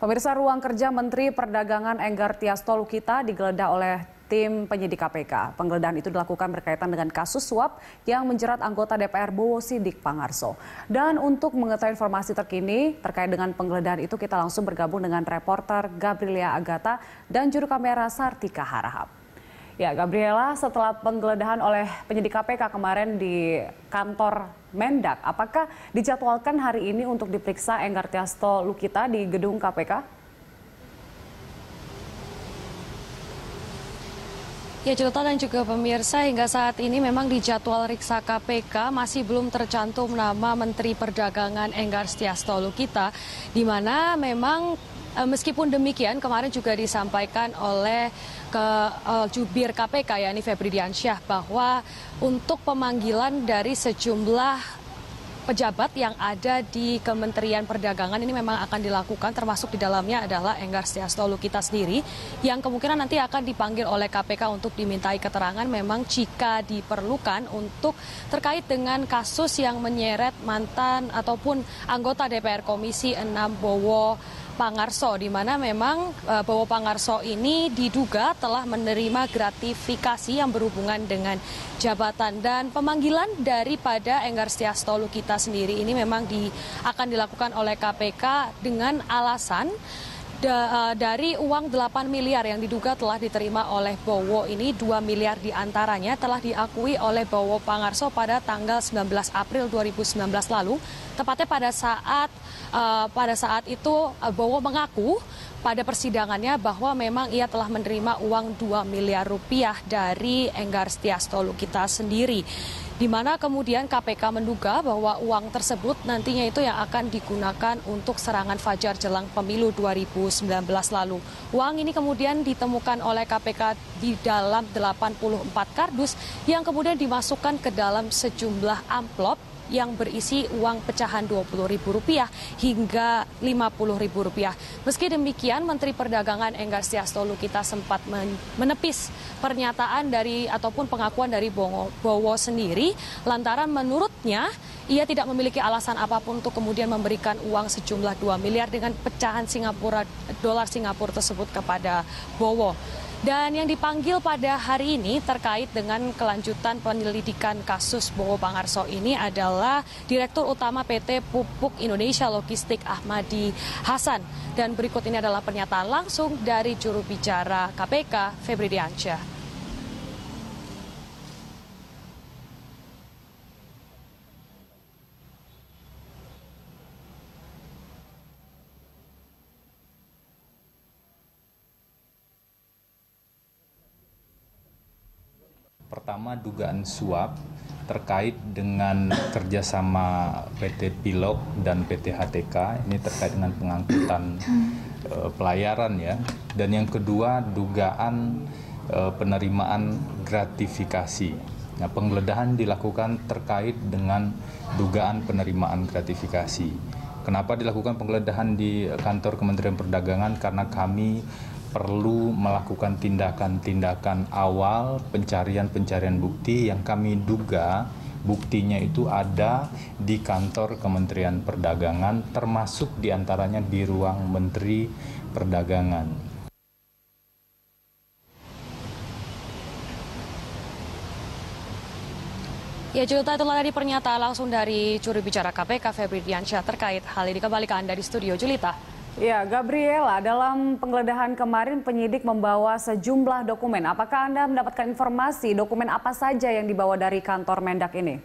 Pemirsa ruang kerja Menteri Perdagangan Enggar Tiasto Lukita digeledah oleh tim penyidik KPK. Penggeledahan itu dilakukan berkaitan dengan kasus suap yang menjerat anggota DPR Bowo Sidik Pangarso. Dan untuk mengetahui informasi terkini terkait dengan penggeledahan itu kita langsung bergabung dengan reporter Gabriela Agata dan juru kamera Sartika Harahap. Ya, Gabriela, setelah penggeledahan oleh penyidik KPK kemarin di kantor Mendak, apakah dijadwalkan hari ini untuk diperiksa Enggar Tiasto Lukita di gedung KPK? Ya Jelita dan juga pemirsa hingga saat ini memang di jadwal riksa KPK masih belum tercantum nama Menteri Perdagangan Enggar Tiasto Lukita di mana memang meskipun demikian, kemarin juga disampaikan oleh ke uh, jubir KPK yakni Febri Diansyah bahwa untuk pemanggilan dari sejumlah pejabat yang ada di Kementerian Perdagangan ini memang akan dilakukan. Termasuk di dalamnya adalah Enggar Setiasto Lukita sendiri yang kemungkinan nanti akan dipanggil oleh KPK untuk dimintai keterangan. Memang jika diperlukan untuk terkait dengan kasus yang menyeret mantan ataupun anggota DPR Komisi 6 Bowo Pangarso di mana memang uh, Bowo Pangarso ini diduga telah menerima gratifikasi yang berhubungan dengan jabatan. Dan pemanggilan daripada Enggar Stiasto Lukita sendiri ini memang di, akan dilakukan oleh KPK dengan alasan da, uh, dari uang 8 miliar yang diduga telah diterima oleh Bowo ini 2 miliar di antaranya telah diakui oleh Bowo Pangarso pada tanggal 19 April 2019 lalu. Tepatnya pada saat uh, pada saat itu uh, Bowo mengaku pada persidangannya bahwa memang ia telah menerima uang 2 miliar rupiah dari Enggar Stiasto Lukita sendiri. Di mana kemudian KPK menduga bahwa uang tersebut nantinya itu yang akan digunakan untuk serangan fajar jelang pemilu 2019 lalu. Uang ini kemudian ditemukan oleh KPK di dalam 84 kardus yang kemudian dimasukkan ke dalam sejumlah amplop yang berisi uang pecahan Rp20.000 hingga Rp50.000. Meski demikian, Menteri Perdagangan Enggar Stiasto Lukita sempat menepis pernyataan dari ataupun pengakuan dari Bowo sendiri lantaran menurutnya ia tidak memiliki alasan apa pun untuk kemudian memberikan uang sejumlah 2 miliar dengan pecahan Singapura dolar Singapura tersebut kepada Bowo. Dan yang dipanggil pada hari ini terkait dengan kelanjutan penyelidikan kasus Bowo Pangarso ini adalah Direktur Utama PT Pupuk Indonesia Logistik Ahmadi Hasan. Dan berikut ini adalah pernyataan langsung dari juru bicara KPK Febri Diansyah. Pertama dugaan suap terkait dengan kerjasama PT Pilot dan PT HTK ini terkait dengan pengangkutan uh, pelayaran ya. Dan yang kedua dugaan uh, penerimaan gratifikasi. Nah, penggeledahan dilakukan terkait dengan dugaan penerimaan gratifikasi. Kenapa dilakukan penggeledahan di kantor Kementerian Perdagangan? Karena kami perlu melakukan tindakan-tindakan awal pencarian-pencarian bukti yang kami duga buktinya itu ada di kantor Kementerian Perdagangan termasuk di antaranya di ruang Menteri Perdagangan. Ya Julta itulah tadi pernyataan langsung dari juru bicara KPK Febri Diansyah terkait hal ini kembali ke Anda di studio Julita. Ya, Gabriela, dalam penggeledahan kemarin penyidik membawa sejumlah dokumen. Apakah Anda mendapatkan informasi dokumen apa saja yang dibawa dari kantor Mendak ini?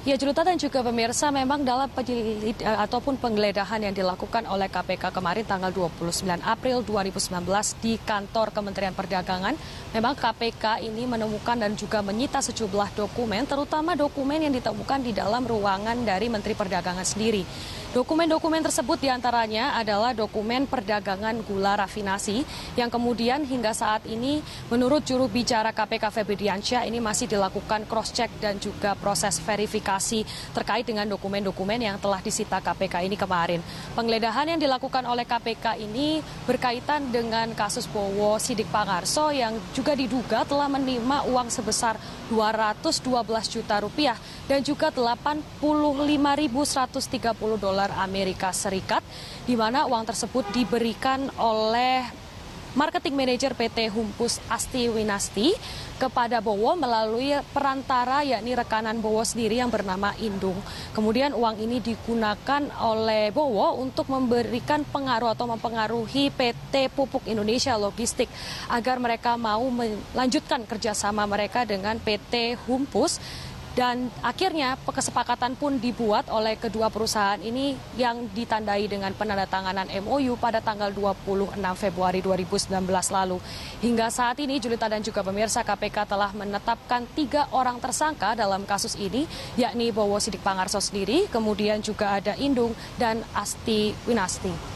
Ya Juruta dan juga pemirsa memang dalam penyelid, eh, ataupun penggeledahan yang dilakukan oleh KPK kemarin tanggal 29 April 2019 di kantor Kementerian Perdagangan, memang KPK ini menemukan dan juga menyita sejumlah dokumen, terutama dokumen yang ditemukan di dalam ruangan dari Menteri Perdagangan sendiri. Dokumen-dokumen tersebut di antaranya adalah dokumen perdagangan gula rafinasi yang kemudian hingga saat ini menurut juru bicara KPK Febri Diansyah ini masih dilakukan cross-check dan juga proses verifikasi klarifikasi terkait dengan dokumen-dokumen yang telah disita KPK ini kemarin. Penggeledahan yang dilakukan oleh KPK ini berkaitan dengan kasus Bowo Sidik Pangarso yang juga diduga telah menerima uang sebesar 212 juta rupiah dan juga 85.130 dolar Amerika Serikat di mana uang tersebut diberikan oleh marketing manager PT Humpus Asti Winasti kepada Bowo melalui perantara yakni rekanan Bowo sendiri yang bernama Indung. Kemudian uang ini digunakan oleh Bowo untuk memberikan pengaruh atau mempengaruhi PT Pupuk Indonesia Logistik agar mereka mau melanjutkan kerjasama mereka dengan PT Humpus dan akhirnya kesepakatan pun dibuat oleh kedua perusahaan ini yang ditandai dengan penandatanganan MOU pada tanggal 26 Februari 2019 lalu. Hingga saat ini Julita dan juga pemirsa KPK telah menetapkan tiga orang tersangka dalam kasus ini, yakni Bowo Sidik Pangarso sendiri, kemudian juga ada Indung dan Asti Winasti.